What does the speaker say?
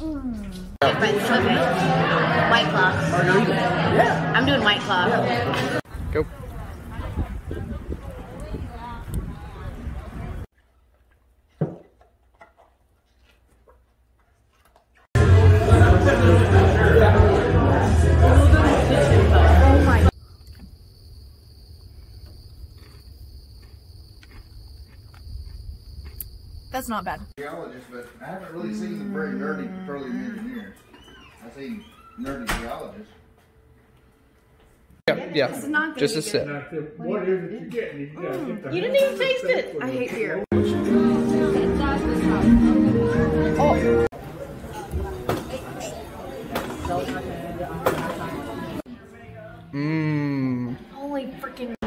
Okay. White Claw. I'm doing White Claw. Go. That's not bad. Geologist, but I haven't really seen the very nerdy petroleum engineers. I've seen nerdy geologists. Yeah, yeah. This not. Just a sip. What is it you You didn't even taste it. I hate beer. Oh. Mmm. mmm. Holy freaking.